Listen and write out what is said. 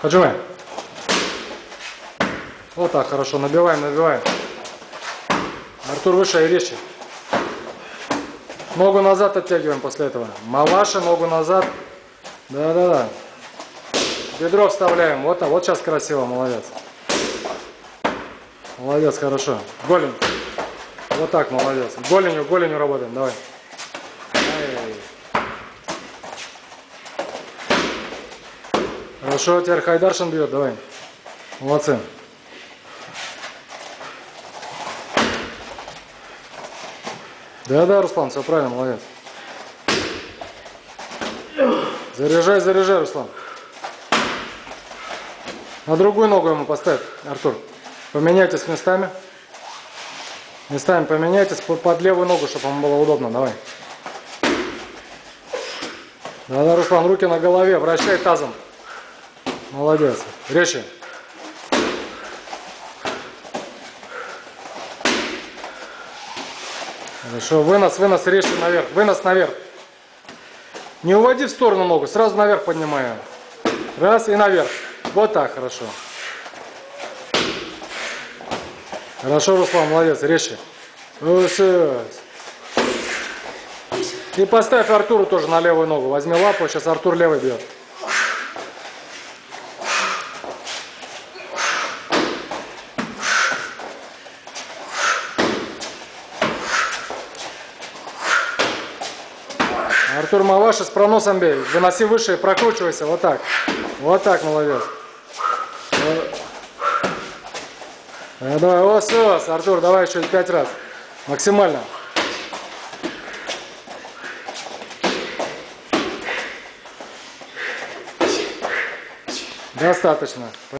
Поджимай. Вот так, хорошо. Набиваем, набиваем. Артур выше и резче. Ногу назад оттягиваем после этого. Малаша, ногу назад. Да-да-да. Бедро вставляем. Вот, так, вот сейчас красиво, молодец. Молодец, хорошо. Голень. Вот так, молодец. Голенью, голенью работаем, давай. Хорошо, теперь Хайдаршин бьет, давай. Молодцы. Да-да, Руслан, все правильно, молодец. Заряжай, заряжай, Руслан. На другую ногу ему поставь, Артур. Поменяйтесь местами. Местами поменяйтесь под левую ногу, чтобы ему было удобно. Давай. Да-да, Руслан, руки на голове, вращай тазом. Молодец. Резче. Хорошо, вынос, вынос, резче наверх. Вынос наверх. Не уводи в сторону ногу, сразу наверх поднимаю. Раз и наверх. Вот так, хорошо. Хорошо, Руслан, молодец, резче. И поставь Артуру тоже на левую ногу. Возьми лапу, сейчас Артур левый бьет. Артур Маваши с проносом бей. Выноси выше и прокручивайся. Вот так. Вот так, молодец. Э, давай, ос, ос, Артур, давай еще пять раз. Максимально. Достаточно.